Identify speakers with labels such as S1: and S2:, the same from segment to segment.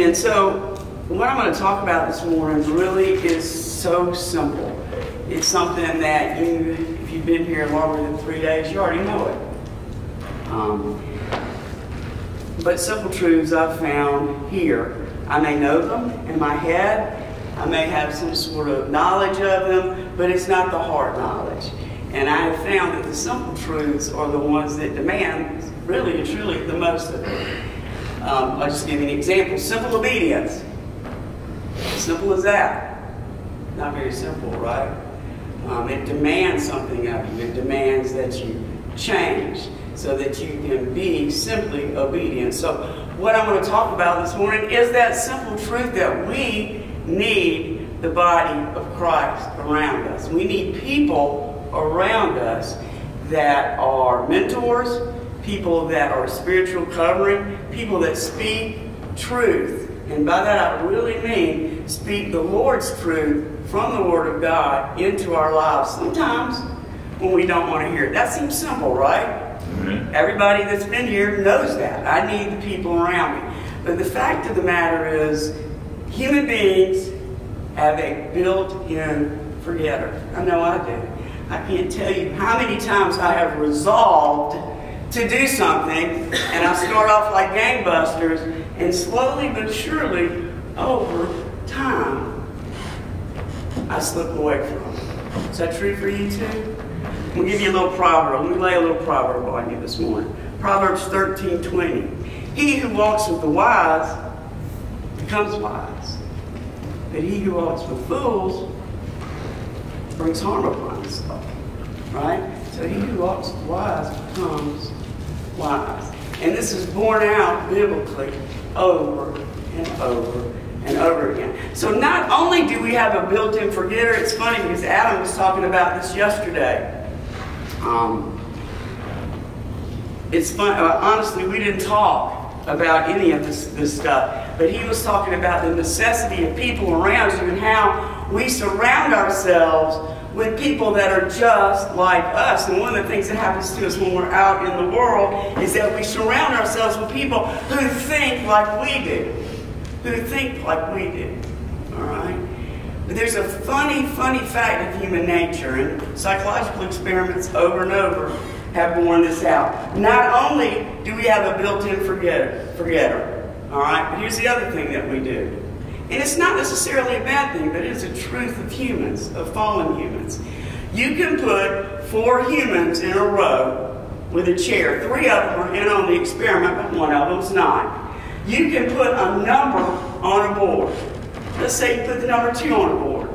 S1: And so, what I'm going to talk about this morning really is so simple. It's something that you, if you've been here longer than three days, you already know it. Um, but simple truths I've found here. I may know them in my head, I may have some sort of knowledge of them, but it's not the heart knowledge. And I have found that the simple truths are the ones that demand really and truly the most of it. Um, I'll just give you an example. Simple obedience. Simple as that. Not very simple, right? Um, it demands something of you. It demands that you change so that you can be simply obedient. So what I'm going to talk about this morning is that simple truth that we need the body of Christ around us. We need people around us that are mentors, people that are spiritual covering, people that speak truth. And by that I really mean speak the Lord's truth from the Word of God into our lives. Sometimes when we don't want to hear it. That seems simple, right? Mm-hmm. Everybody that's been here knows that. I need the people around me. But the fact of the matter is, human beings have a built-in forgetter. I know I do. I can't tell you how many times I have resolved to do something, and I start off like gangbusters, and slowly but surely, over time, I slip away from it. Is that true for you too? I'm to give you a little proverb. Let me lay a little proverb on you this morning. Proverbs 13, 20. He who walks with the wise becomes wise, but he who walks with fools brings harm upon himself. Right? So he who walks with wise becomes wise. And this is borne out biblically over and over and over again. So not only do we have a built-in forgetter, it's funny because Adam was talking about this yesterday. Um, it's fun. Uh, honestly, we didn't talk about any of this, this stuff, but he was talking about the necessity of people around you and how we surround ourselves with people that are just like us. And one of the things that happens to us when we're out in the world is that we surround ourselves with people who think like we do. Who think like we do. All right? But there's a funny, funny fact of human nature, and psychological experiments over and over have borne this out. Not only do we have a built-in forgetter, forgetter, all right, but here's the other thing that we do. And it's not necessarily a bad thing, but it's a truth of humans, of fallen humans. You can put four humans in a row with a chair. Three of them are in on the experiment, but one of them's not. You can put a number on a board. Let's say you put the number two on a board.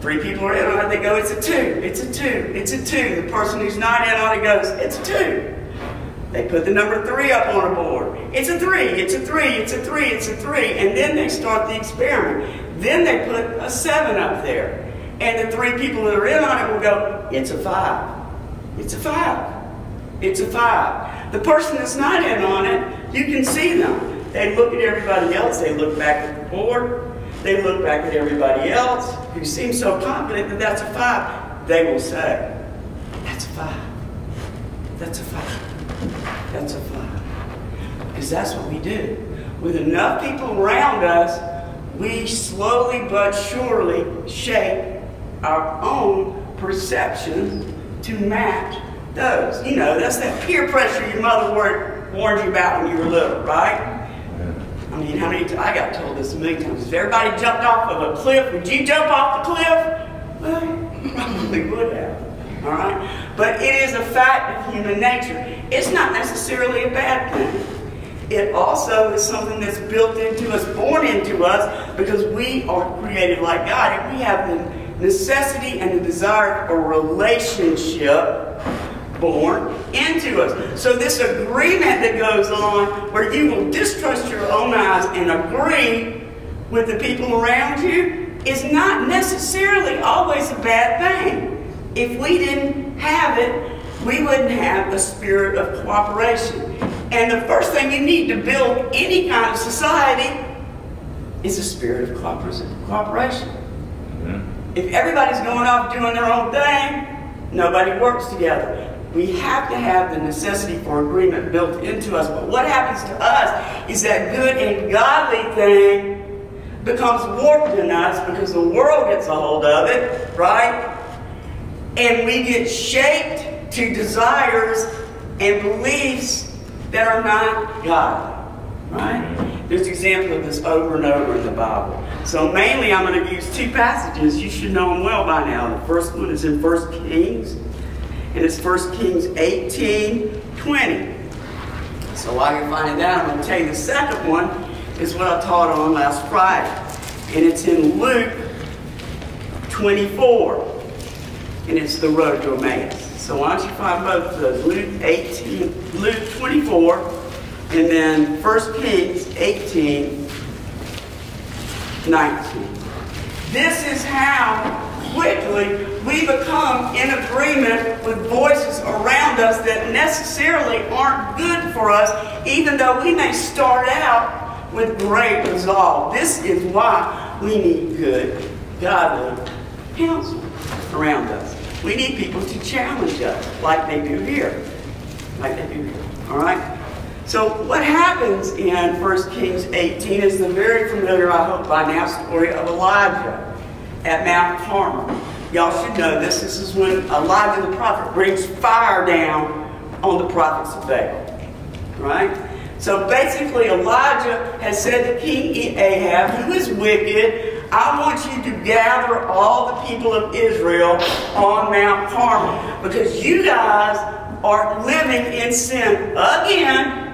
S1: Three people are in on it, they go, it's a two, it's a two, it's a two. The person who's not in on it goes, it's a two. They put the number three up on a board. It's a three, it's a three, it's a three, it's a three. And then they start the experiment. Then they put a seven up there. And the three people that are in on it will go, it's a five. It's a five. It's a five. The person that's not in on it, you can see them. They look at everybody else. They look back at the board. They look back at everybody else who seems so confident that that's a five. They will say, that's a five. That's a five. That's a five. Because that's what we do. With enough people around us, we slowly but surely shape our own perception to match those. You know, that's that peer pressure your mother warned you about when you were little, right? I mean, how many times, I got told this a million times. If everybody jumped off of a cliff, would you jump off the cliff? Well, probably would have. All right? But it is a fact of human nature. It's not necessarily a bad thing. It also is something that's built into us, born into us, because we are created like God, and we have the necessity and the desire for a relationship born into us. So this agreement that goes on where you will distrust your own eyes and agree with the people around you is not necessarily always a bad thing. If we didn't have it, we wouldn't have a spirit of cooperation. And the first thing you need to build any kind of society is a spirit of cooperation. Mm-hmm. If everybody's going off doing their own thing, nobody works together. We have to have the necessity for agreement built into us. But what happens to us is that good and godly thing becomes warped in us because the world gets a hold of it, right? And we get shaped to desires and beliefs that are not God. right? There's an example of this over and over in the Bible. So mainly I'm going to use two passages. You should know them well by now. The first one is in 1 Kings, and it's 1 Kings 18, 20. So while you're finding that, I'm going to tell you the second one is what I taught on last Friday. And it's in Luke 24. And it's the road to Emmaus. So why don't you find both? Luke 18, Luke 24, and then 1 Kings 18, 19. This is how quickly we become in agreement with voices around us that necessarily aren't good for us, even though we may start out with great resolve. This is why we need good, godly counsel around us. We need people to challenge us like they do here. Like they do here. All right? So what happens in 1 Kings 18 is the very familiar, I hope by now, story of Elijah at Mount Carmel. Y'all should know this. This is when Elijah the prophet brings fire down on the prophets of Baal. Right? So basically, Elijah has said to King Ahab, who is wicked, I want you to gather all the people of Israel on Mount Carmel because you guys are living in sin again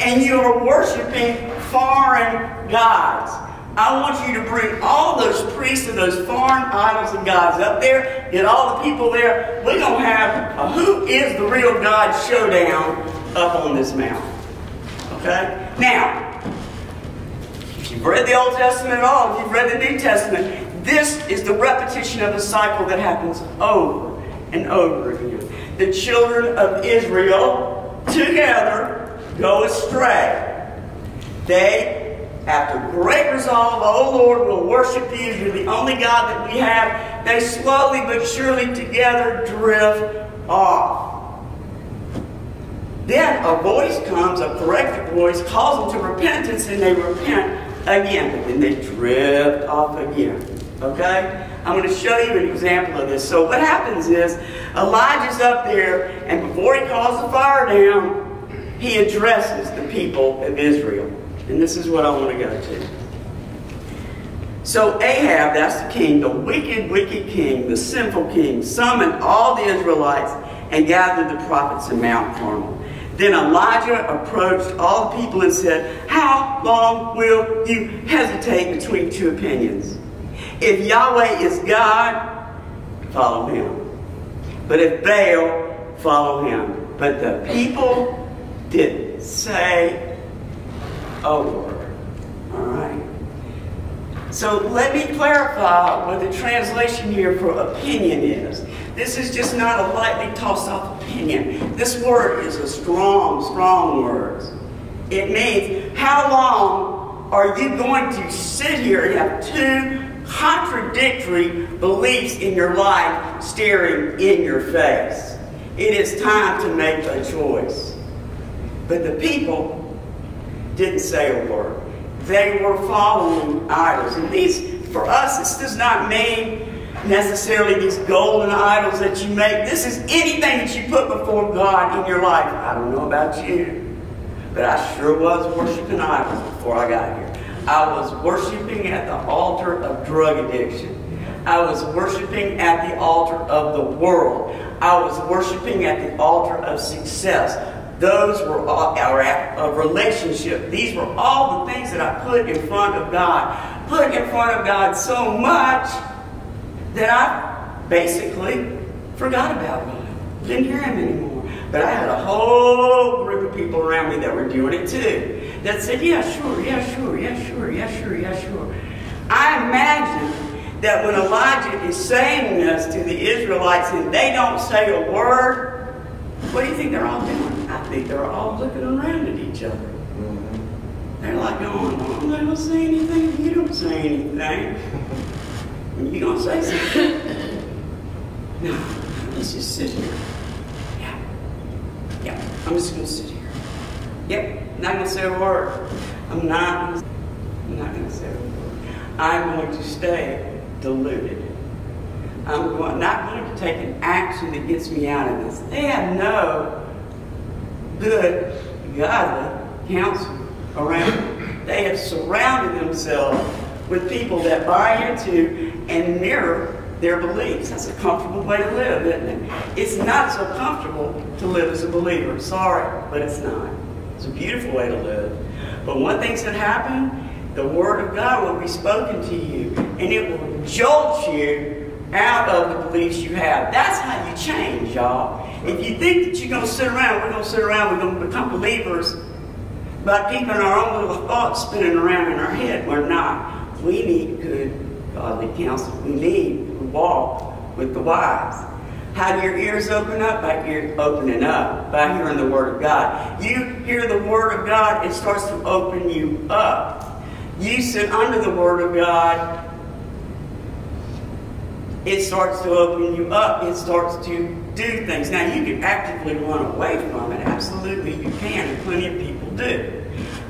S1: and you are worshiping foreign gods. I want you to bring all those priests and those foreign idols and gods up there, get all the people there. We're going to have a who is the real God showdown up on this mountain. Okay? Now, you've read the Old Testament at all, if you've read the New Testament, this is the repetition of a cycle that happens over and over again. The children of Israel together go astray. They, after great resolve, oh Lord, we'll worship you. You're the only God that we have. They slowly but surely together drift off. Then a voice comes, a corrective voice, calls them to repentance, and they repent again. But then they drift off again. Okay? I'm going to show you an example of this. So what happens is Elijah's up there, and before he calls the fire down, he addresses the people of Israel. And this is what I want to go to. So Ahab, that's the king, the wicked, wicked king, the sinful king, summoned all the Israelites and gathered the prophets in Mount Carmel. Then Elijah approached all the people and said, How long will you hesitate between two opinions? If Yahweh is God, follow him. But if Baal, follow him. But the people didn't say a word. All right? So let me clarify what the translation here for opinion is. This is just not a lightly tossed off opinion. This word is a strong, strong word. It means how long are you going to sit here and have two contradictory beliefs in your life staring in your face? It is time to make a choice. But the people didn't say a word. They were following idols. And these, for us, this does not mean necessarily these golden idols that you make. This is anything that you put before God in your life. I don't know about you, but I sure was worshiping idols before I got here. I was worshiping at the altar of drug addiction. I was worshiping at the altar of the world. I was worshiping at the altar of success. Those were all our of relationship. These were all the things that I put in front of God. Put in front of God so much that I basically forgot about God. Didn't hear him anymore. But I had a whole group of people around me that were doing it too. That said, yeah, sure, yeah, sure, yeah, sure, yeah, sure, yeah, sure. I imagine that when Elijah is saying this to the Israelites and they don't say a word, what do you think they're all doing? I think they're all looking around at each other. Mm-hmm. They're like going, oh, they don't say anything, you don't say anything. You gonna say something? no, let's just sit here. Yeah. Yeah, I'm just going to sit here. Yep, not going to say a word. I'm not, I'm not going to say a word. I'm going to stay deluded. I'm going, not going to take an action that gets me out of this. They have no good, godly counsel around. They have surrounded themselves with people that buy into and mirror their beliefs. That's a comfortable way to live, isn't it? It's not so comfortable to live as a believer. Sorry, but it's not. It's a beautiful way to live. But one thing's going to happen, the Word of God will be spoken to you, and it will jolt you out of the beliefs you have. That's how you change, y'all. If you think that you're going to sit around, we're going to sit around, we're going to become believers by keeping our own little thoughts spinning around in our head, we're not. We need good, Uh, godly counsel. We need to walk with the wise. How do your ears open up? By ear opening up, by hearing the Word of God. You hear the Word of God, it starts to open you up. You sit under the Word of God, it starts to open you up. It starts to do things. Now, you can actively run away from it. Absolutely, you can, and plenty of people do.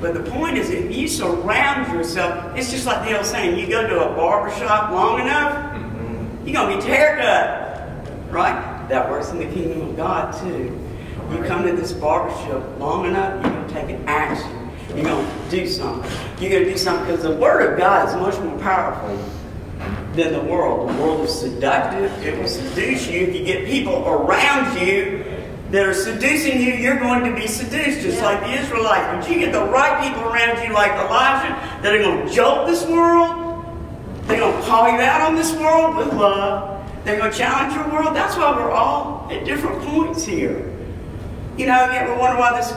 S1: But the point is, if you surround yourself, it's just like the old saying, you go to a barber shop long enough, mm-hmm. you're going to get your hair cut. Right? That works in the kingdom of God, too. You come to this barber shop long enough, you're going to take an action. You're going to do something. You're going to do something because the Word of God is much more powerful than the world. The world is seductive. It will seduce you. If you get people around you that are seducing you, you're going to be seduced, just yeah. like the Israelites. But you get the right people around you, like Elijah, that are going to jolt this world. They're going to call you out on this world with love. They're going to challenge your world. That's why we're all at different points here. You know, you ever wonder why this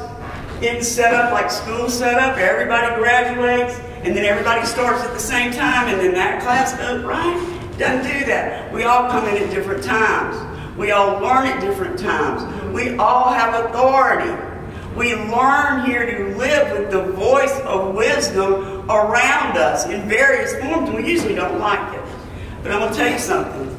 S1: isn't set up like school set up? Everybody graduates and then everybody starts at the same time, and then that class goes, right? Doesn't do that. We all come in at different times. We all learn at different times. We all have authority. We learn here to live with the voice of wisdom around us in various forms, we usually don't like it. But I'm going to tell you something.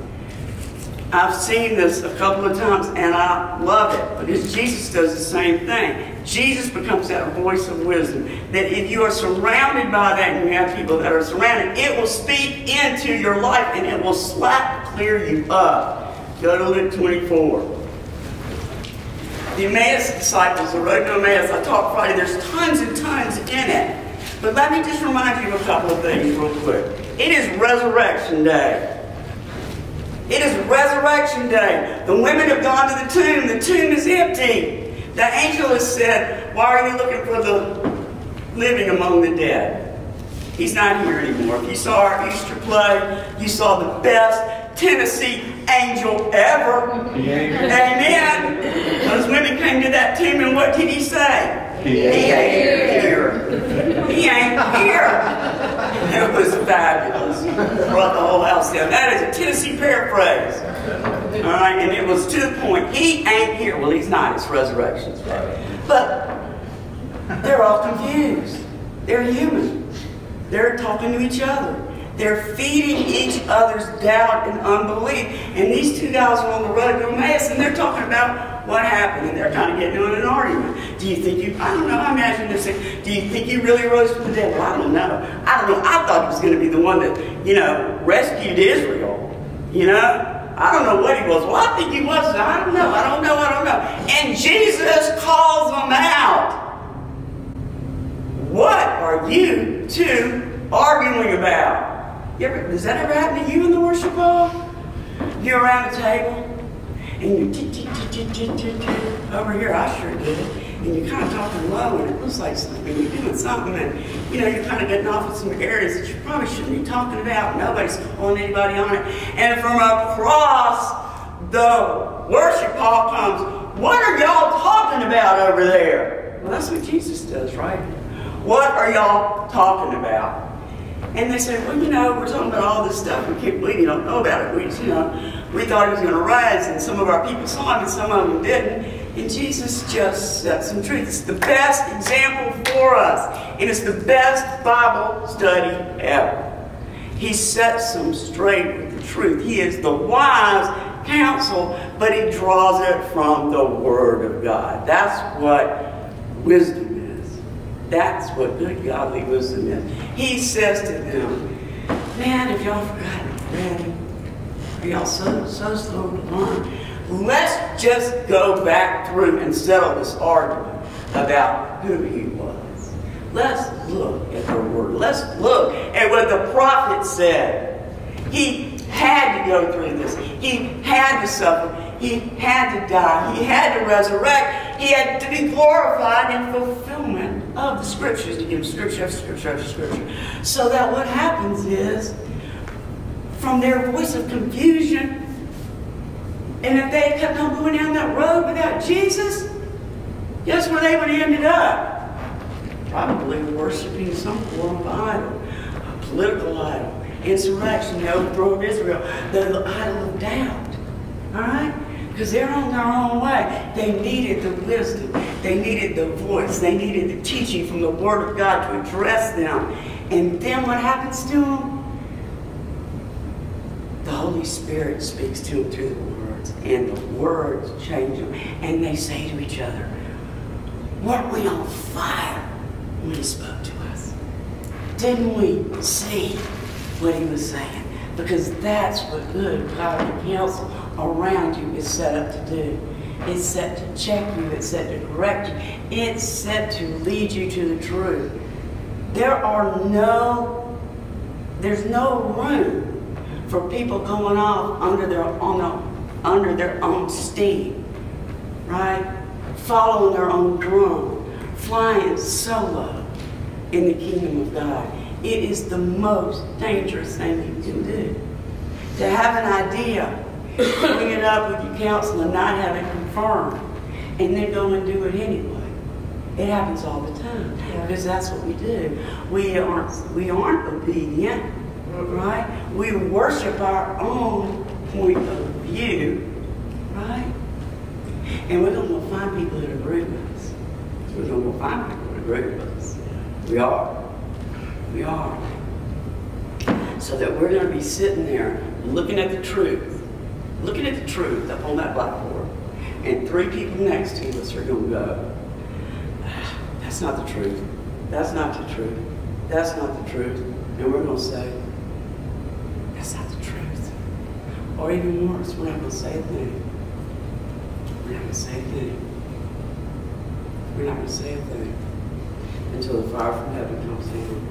S1: I've seen this a couple of times, and I love it because Jesus does the same thing. Jesus becomes that voice of wisdom. That if you are surrounded by that and you have people that are surrounded, it will speak into your life and it will slap clear you up. Go to Luke 24. The Emmaus disciples, the road to Emmaus, I talked Friday, there's tons and tons in it. But let me just remind you of a couple of things real quick. It is Resurrection Day. It is Resurrection Day. The women have gone to the tomb. The tomb is empty. The angel has said, Why are you looking for the living among the dead? He's not here anymore. If you saw our Easter play, you saw the best Tennessee angel ever. Amen. Amen. Those women came to that tomb, and what did he say? He ain't here. He ain't here. It was fabulous. Brought the whole house down. That is a Tennessee paraphrase. All right, and it was to the point. He ain't here. Well, he's not. It's resurrection. But they're all confused. They're human. They're talking to each other. They're feeding each other's doubt and unbelief. And these two guys are on the road to Emmaus, and they're talking about what happened, and they're kind of getting into an argument. Do you think you, I don't know, I imagine they're saying, do you think you really rose from the dead? Well, I don't know. I don't know. I thought he was going to be the one that, you know, rescued Israel. You know? I don't know what he was. Well, I think he was. I don't know. I don't know. I don't know. And Jesus calls them out. What are you two arguing about? Ever, does that ever happen to you in the worship hall? You're around the table and you over here. I sure did And you're kind of talking low, and it looks like something. You're doing something, and you know you're kind of getting off in some areas that you probably shouldn't be talking about. Nobody's calling anybody on it. And from across the worship hall comes, "What are y'all talking about over there?" Well, that's what Jesus does, right? What are y'all talking about? And they said, well, you know, we're talking about all this stuff. We can't believe you don't know about it. We, you know, we thought he was going to rise, and some of our people saw him, and some of them didn't. And Jesus just set some truth. It's the best example for us. And it's the best Bible study ever. He sets them straight with the truth. He is the wise counsel, but he draws it from the Word of God. That's what wisdom is. That's what good godly wisdom is. He says to them, Man, if y'all forgotten so, so? Let's just go back through and settle this argument about who he was. Let's look at the word. Let's look at what the prophet said. He had to go through this. He had to suffer. He had to die. He had to resurrect. He had to be glorified in fulfillment of the scriptures, to give scripture after scripture after scripture. So that what happens is, from their voice of confusion, and if they had kept on going down that road without Jesus, guess where they would have ended up? Probably worshiping some form of idol, a political idol, insurrection, the overthrow of Israel, the idol of doubt. All right? Because they're on their own way. They needed the wisdom. They needed the voice. They needed the teaching from the Word of God to address them. And then what happens to them? Holy Spirit speaks to them through the words. And the words change them. And they say to each other, Weren't we on fire when He spoke to us? Didn't we see what He was saying? Because that's what good godly counsel around you is set up to do. It's set to check you, it's set to correct you, it's set to lead you to the truth. There are no, there's no room for people going off under their a, under their own steam, right? Following their own drum, flying solo in the kingdom of God. It is the most dangerous thing you can do. To have an idea bring it up with your counsel and not have it confirmed, and then go and do it anyway. It happens all the time because that's what we do. We aren't we aren't obedient, right? We worship our own point of view, right? And we're going to find people that agree with us. We're going to find people that agree with us. We are. We are. So that we're going to be sitting there looking at the truth, looking at the truth up on that blackboard, and three people next to us are going to go, "Ah, that's not the truth. That's not the truth. That's not the truth. And we're going to say, that's not the truth. Or even worse, we're not going to say a thing. We're not going to say a thing. We're not going to say a thing until the fire from heaven comes down.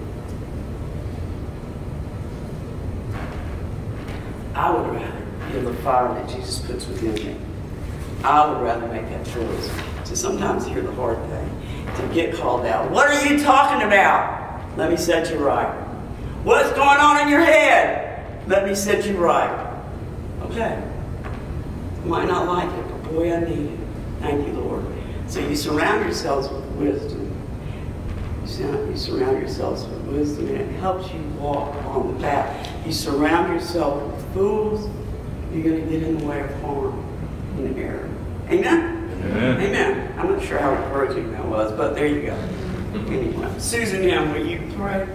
S1: I would rather feel the fire that Jesus puts within me. I would rather make that choice to sometimes hear the hard thing, to get called out. What are you talking about? Let me set you right. What's going on in your head? Let me set you right. Okay. Might not like it, but boy, I need it. Thank you, Lord. So you surround yourselves with wisdom. You surround, yourselves with wisdom, and it helps you walk on the path. You surround yourself with fools, you're going to get in the way of harm and error. Amen?
S2: Amen.
S1: Amen. I'm not sure how encouraging that was, but there you go. Anyway, Susan M., will you pray?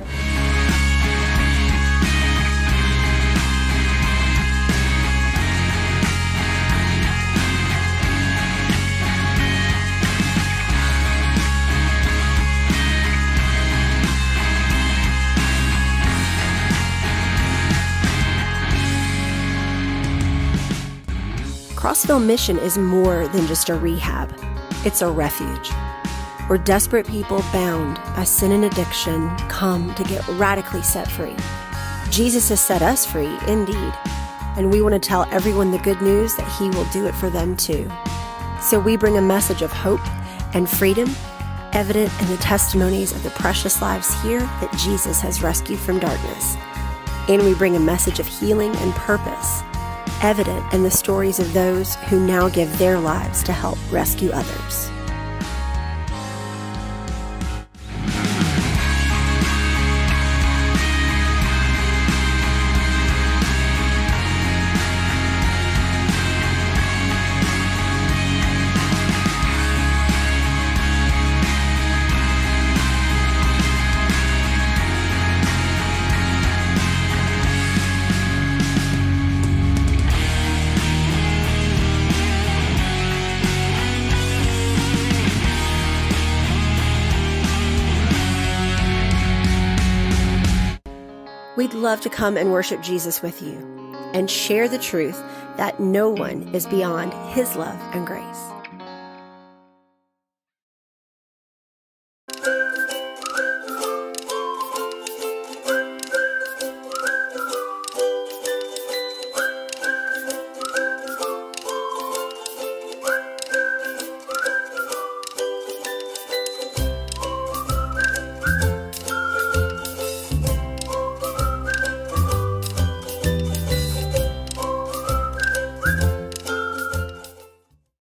S3: Crossville Mission is more than just a rehab, it's a refuge where desperate people bound by sin and addiction come to get radically set free. Jesus has set us free, indeed, and we want to tell everyone the good news that He will do it for them too. So we bring a message of hope and freedom, evident in the testimonies of the precious lives here that Jesus has rescued from darkness. And we bring a message of healing and purpose, evident in the stories of those who now give their lives to help rescue others. We'd love to come and worship Jesus with you and share the truth that no one is beyond his love and grace.